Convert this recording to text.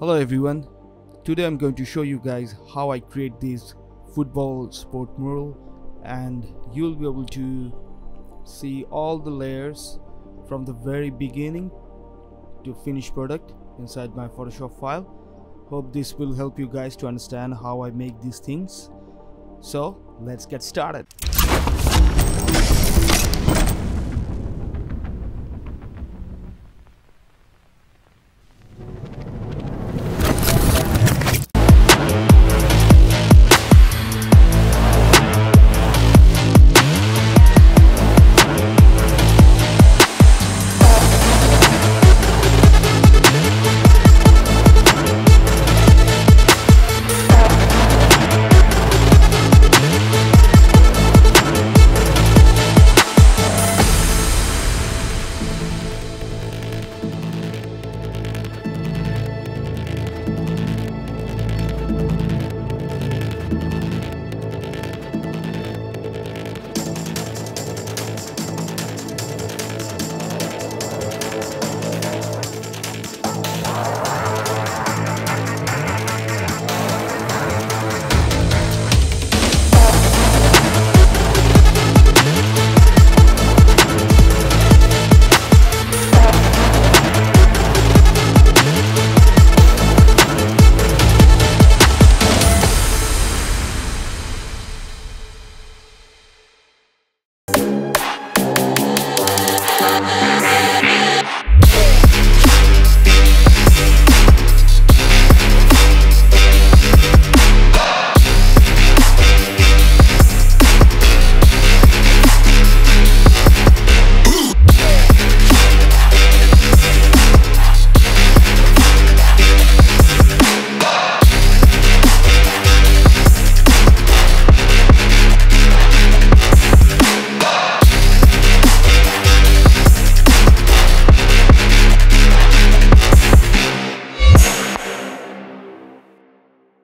Hello everyone. Today I'm going to show you guys how I create this football sport mural and you'll be able to see all the layers from the very beginning to finished product inside my Photoshop file. Hope this will help you guys to understand how I make these things. So let's get started.